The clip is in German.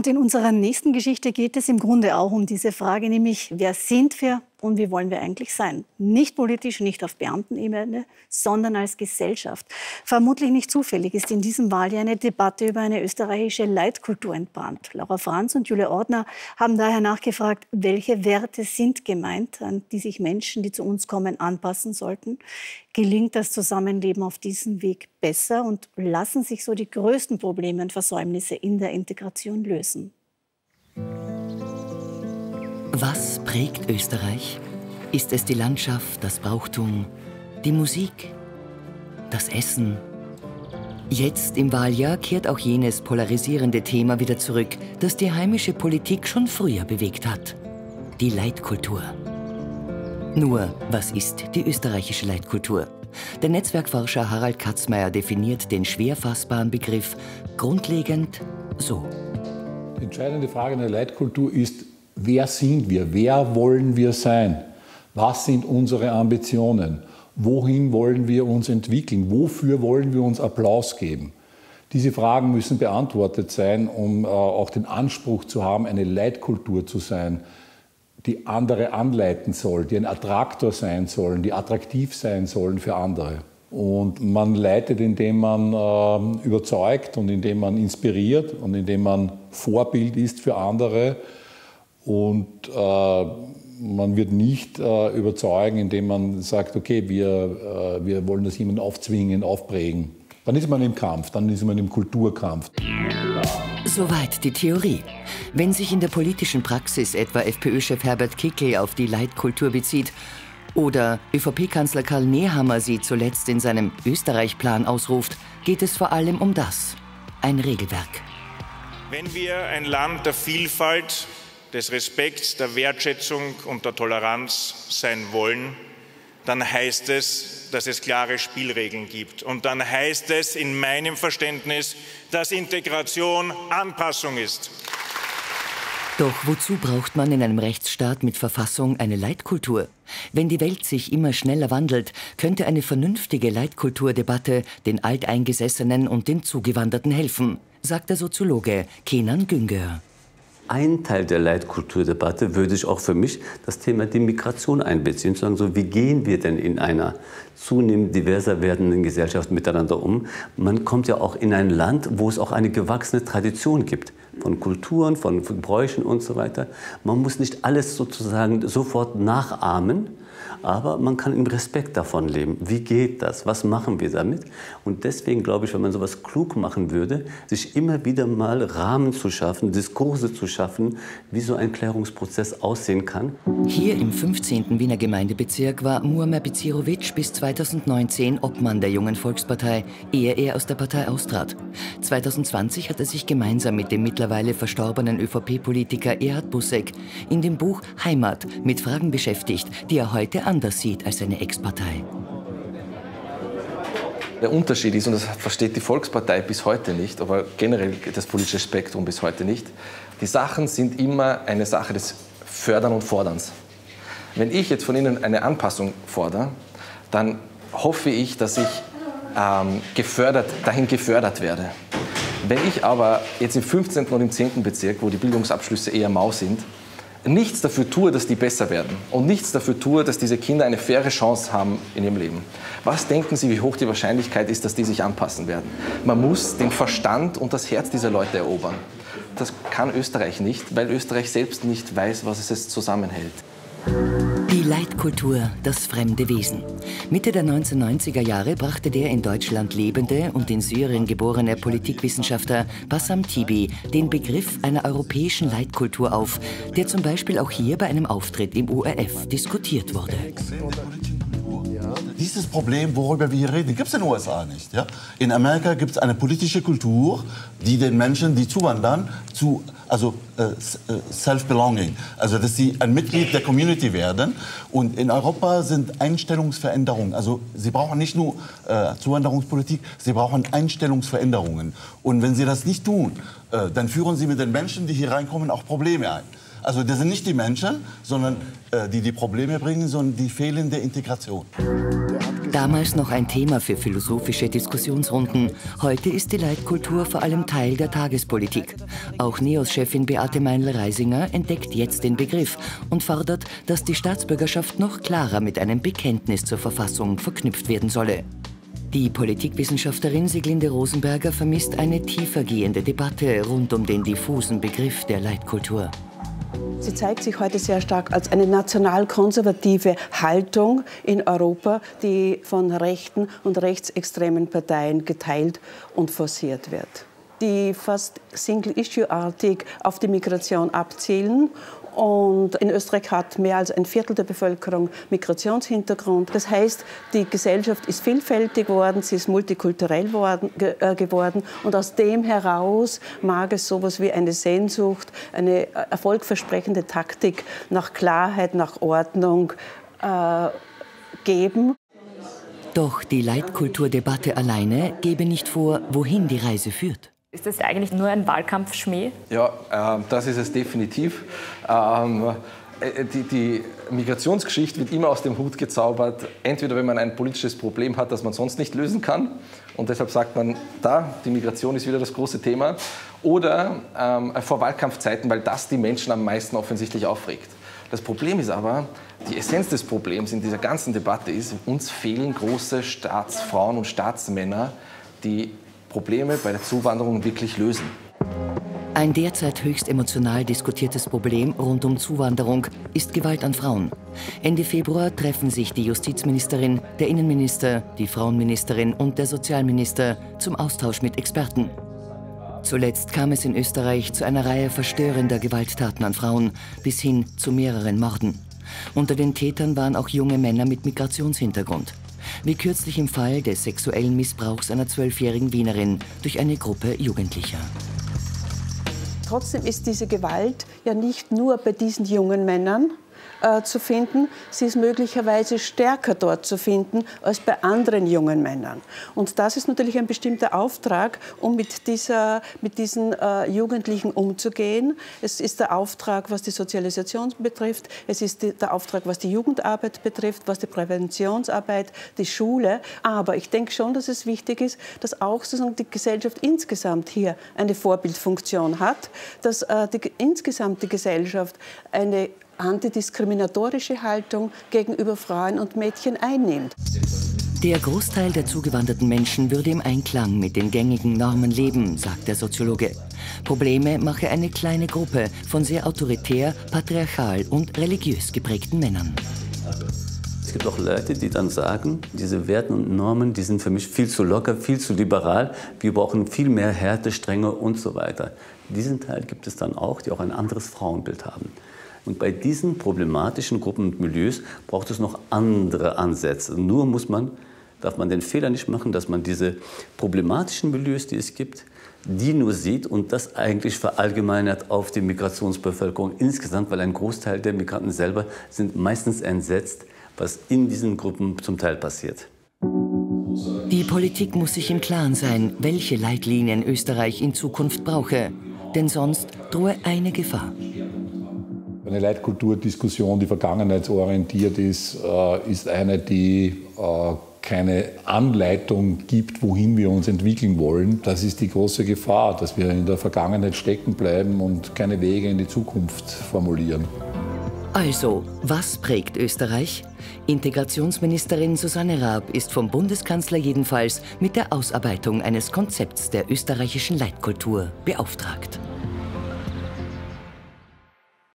und in unserer nächsten Geschichte geht es im Grunde auch um diese Frage, nämlich wer sind wir und wie wollen wir eigentlich sein? Nicht politisch, nicht auf Beamtenebene, sondern als Gesellschaft. Vermutlich nicht zufällig ist in diesem Wahljahr eine Debatte über eine österreichische Leitkultur entbrannt. Laura Franz und Julia Ordner haben daher nachgefragt, welche Werte sind gemeint, an die sich Menschen, die zu uns kommen, anpassen sollten. Gelingt das Zusammenleben auf diesem Weg besser und lassen sich so die größten Probleme und Versäumnisse in der Integration lösen? Was prägt Österreich? Ist es die Landschaft, das Brauchtum, die Musik, das Essen? Jetzt im Wahljahr kehrt auch jenes polarisierende Thema wieder zurück, das die heimische Politik schon früher bewegt hat. Die Leitkultur. Nur, was ist die österreichische Leitkultur? Der Netzwerkforscher Harald Katzmeier definiert den schwer fassbaren Begriff grundlegend so. Die entscheidende Frage in der Leitkultur ist, wer sind wir? Wer wollen wir sein? Was sind unsere Ambitionen? Wohin wollen wir uns entwickeln? Wofür wollen wir uns Applaus geben? Diese Fragen müssen beantwortet sein, um äh, auch den Anspruch zu haben, eine Leitkultur zu sein, die andere anleiten soll, die ein Attraktor sein sollen, die attraktiv sein sollen für andere. Und man leitet, indem man äh, überzeugt und indem man inspiriert und indem man Vorbild ist für andere. Und äh, man wird nicht äh, überzeugen, indem man sagt, okay, wir, äh, wir wollen das jemandem aufzwingen, aufprägen. Dann ist man im Kampf, dann ist man im Kulturkampf. Soweit die Theorie. Wenn sich in der politischen Praxis etwa FPÖ-Chef Herbert Kickl auf die Leitkultur bezieht oder ÖVP-Kanzler Karl Nehammer sie zuletzt in seinem Österreich-Plan ausruft, geht es vor allem um das. Ein Regelwerk. Wenn wir ein Land der Vielfalt, des Respekts, der Wertschätzung und der Toleranz sein wollen, dann heißt es, dass es klare Spielregeln gibt. Und dann heißt es in meinem Verständnis, dass Integration Anpassung ist. Doch wozu braucht man in einem Rechtsstaat mit Verfassung eine Leitkultur? Wenn die Welt sich immer schneller wandelt, könnte eine vernünftige Leitkulturdebatte den Alteingesessenen und den Zugewanderten helfen, sagt der Soziologe Kenan Güngör ein Teil der Leitkulturdebatte würde ich auch für mich das Thema die Migration einbeziehen. Zu sagen, so, wie gehen wir denn in einer zunehmend diverser werdenden Gesellschaft miteinander um? Man kommt ja auch in ein Land, wo es auch eine gewachsene Tradition gibt von Kulturen, von Bräuchen und so weiter. Man muss nicht alles sozusagen sofort nachahmen, aber man kann im Respekt davon leben. Wie geht das? Was machen wir damit? Und deswegen glaube ich, wenn man sowas klug machen würde, sich immer wieder mal Rahmen zu schaffen, Diskurse zu schaffen, wie so ein Klärungsprozess aussehen kann. Hier im 15. Wiener Gemeindebezirk war Muamer Bezirovic bis 2019 Obmann der Jungen Volkspartei, ehe er aus der Partei austrat. 2020 hat er sich gemeinsam mit dem mittlerweile verstorbenen ÖVP-Politiker Erhard Busseck in dem Buch Heimat mit Fragen beschäftigt, die er heute anders sieht als seine Ex-Partei. Der Unterschied ist, und das versteht die Volkspartei bis heute nicht, aber generell das politische Spektrum bis heute nicht, die Sachen sind immer eine Sache des Fördern und Forderns. Wenn ich jetzt von Ihnen eine Anpassung fordere, dann hoffe ich, dass ich ähm, gefördert, dahin gefördert werde. Wenn ich aber jetzt im 15. und im 10. Bezirk, wo die Bildungsabschlüsse eher mau sind, nichts dafür tue, dass die besser werden und nichts dafür tue, dass diese Kinder eine faire Chance haben in ihrem Leben. Was denken Sie, wie hoch die Wahrscheinlichkeit ist, dass die sich anpassen werden? Man muss den Verstand und das Herz dieser Leute erobern. Das kann Österreich nicht, weil Österreich selbst nicht weiß, was es zusammenhält. Die Leitkultur, das fremde Wesen. Mitte der 1990er Jahre brachte der in Deutschland lebende und in Syrien geborene Politikwissenschaftler Bassam Tibi den Begriff einer europäischen Leitkultur auf, der zum Beispiel auch hier bei einem Auftritt im ORF diskutiert wurde. Dieses Problem, worüber wir hier reden, gibt es in den USA nicht. Ja? In Amerika gibt es eine politische Kultur, die den Menschen, die zuwandern, zu also äh, äh, Self-Belonging, also dass sie ein Mitglied der Community werden. Und in Europa sind Einstellungsveränderungen, also sie brauchen nicht nur äh, Zuwanderungspolitik, sie brauchen Einstellungsveränderungen. Und wenn sie das nicht tun, äh, dann führen sie mit den Menschen, die hier reinkommen, auch Probleme ein. Also das sind nicht die Menschen, sondern äh, die die Probleme bringen, sondern die fehlende Integration. Damals noch ein Thema für philosophische Diskussionsrunden. Heute ist die Leitkultur vor allem Teil der Tagespolitik. Auch NEOS-Chefin Beate Meinl-Reisinger entdeckt jetzt den Begriff und fordert, dass die Staatsbürgerschaft noch klarer mit einem Bekenntnis zur Verfassung verknüpft werden solle. Die Politikwissenschaftlerin Siglinde Rosenberger vermisst eine tiefergehende Debatte rund um den diffusen Begriff der Leitkultur. Sie zeigt sich heute sehr stark als eine nationalkonservative Haltung in Europa, die von rechten und rechtsextremen Parteien geteilt und forciert wird. Die fast Single-Issue-artig auf die Migration abzielen und in Österreich hat mehr als ein Viertel der Bevölkerung Migrationshintergrund. Das heißt, die Gesellschaft ist vielfältig geworden, sie ist multikulturell worden, äh, geworden. Und aus dem heraus mag es so etwas wie eine Sehnsucht, eine äh, erfolgversprechende Taktik nach Klarheit, nach Ordnung äh, geben. Doch die Leitkulturdebatte alleine gebe nicht vor, wohin die Reise führt. Ist das eigentlich nur ein Wahlkampfschmäh? Ja, äh, das ist es definitiv. Ähm, äh, die, die, Migrationsgeschichte wird immer aus dem Hut gezaubert, entweder wenn man ein politisches Problem hat, das man sonst nicht lösen kann. Und deshalb sagt man, da, die Migration ist wieder das große Thema. Oder ähm, vor Wahlkampfzeiten, weil das die Menschen am meisten offensichtlich aufregt. Das Problem ist aber, die Essenz des Problems in dieser ganzen Debatte ist, uns fehlen große Staatsfrauen und Staatsmänner, die Probleme bei der Zuwanderung wirklich lösen. Ein derzeit höchst emotional diskutiertes Problem rund um Zuwanderung ist Gewalt an Frauen. Ende Februar treffen sich die Justizministerin, der Innenminister, die Frauenministerin und der Sozialminister zum Austausch mit Experten. Zuletzt kam es in Österreich zu einer Reihe verstörender Gewalttaten an Frauen bis hin zu mehreren Morden. Unter den Tätern waren auch junge Männer mit Migrationshintergrund wie kürzlich im Fall des sexuellen Missbrauchs einer zwölfjährigen Wienerin durch eine Gruppe Jugendlicher. Trotzdem ist diese Gewalt ja nicht nur bei diesen jungen Männern, äh, zu finden. Sie ist möglicherweise stärker dort zu finden als bei anderen jungen Männern. Und das ist natürlich ein bestimmter Auftrag, um mit, dieser, mit diesen äh, Jugendlichen umzugehen. Es ist der Auftrag, was die Sozialisation betrifft. Es ist die, der Auftrag, was die Jugendarbeit betrifft, was die Präventionsarbeit, die Schule. Aber ich denke schon, dass es wichtig ist, dass auch sozusagen die Gesellschaft insgesamt hier eine Vorbildfunktion hat, dass äh, die, insgesamt die Gesellschaft eine antidiskriminatorische Haltung gegenüber Frauen und Mädchen einnimmt. Der Großteil der zugewanderten Menschen würde im Einklang mit den gängigen Normen leben, sagt der Soziologe. Probleme mache eine kleine Gruppe von sehr autoritär, patriarchal und religiös geprägten Männern. Es gibt auch Leute, die dann sagen, diese Werte und Normen, die sind für mich viel zu locker, viel zu liberal. Wir brauchen viel mehr Härte, Strenge und so weiter. Diesen Teil gibt es dann auch, die auch ein anderes Frauenbild haben. Und bei diesen problematischen Gruppen und Milieus braucht es noch andere Ansätze. Nur muss man, darf man den Fehler nicht machen, dass man diese problematischen Milieus, die es gibt, die nur sieht und das eigentlich verallgemeinert auf die Migrationsbevölkerung insgesamt, weil ein Großteil der Migranten selber sind meistens entsetzt, was in diesen Gruppen zum Teil passiert. Die Politik muss sich im Klaren sein, welche Leitlinien Österreich in Zukunft brauche. Denn sonst drohe eine Gefahr. Eine Leitkulturdiskussion, die vergangenheitsorientiert ist, äh, ist eine, die äh, keine Anleitung gibt, wohin wir uns entwickeln wollen. Das ist die große Gefahr, dass wir in der Vergangenheit stecken bleiben und keine Wege in die Zukunft formulieren. Also, was prägt Österreich? Integrationsministerin Susanne Raab ist vom Bundeskanzler jedenfalls mit der Ausarbeitung eines Konzepts der österreichischen Leitkultur beauftragt.